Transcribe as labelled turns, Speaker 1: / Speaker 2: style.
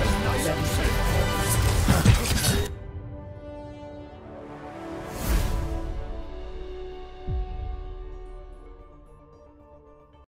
Speaker 1: Nice.